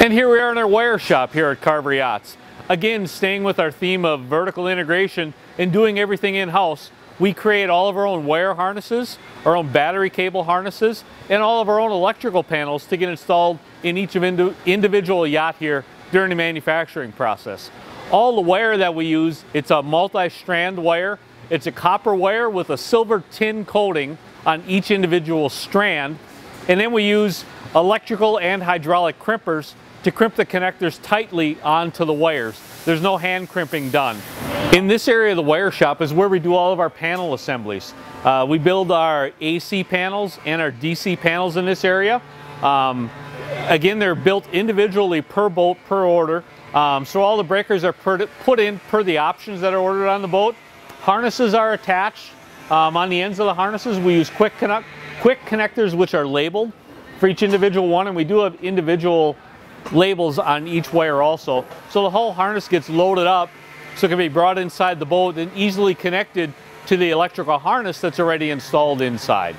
And here we are in our wire shop here at Carver Yachts. Again, staying with our theme of vertical integration and doing everything in-house, we create all of our own wire harnesses, our own battery cable harnesses, and all of our own electrical panels to get installed in each of indi individual yacht here during the manufacturing process. All the wire that we use, it's a multi-strand wire. It's a copper wire with a silver tin coating on each individual strand. And then we use electrical and hydraulic crimpers to crimp the connectors tightly onto the wires. There's no hand crimping done. In this area of the wire shop is where we do all of our panel assemblies. Uh, we build our AC panels and our DC panels in this area. Um, again, they're built individually per boat, per order. Um, so all the breakers are put in per the options that are ordered on the boat. Harnesses are attached. Um, on the ends of the harnesses, we use quick, connect, quick connectors which are labeled for each individual one, and we do have individual labels on each wire also. So the whole harness gets loaded up so it can be brought inside the boat and easily connected to the electrical harness that's already installed inside.